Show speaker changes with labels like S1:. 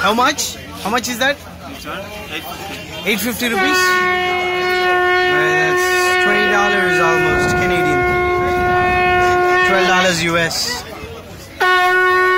S1: How much? How much is that? 850 rupees. Almost Canadian. $12 US. Um,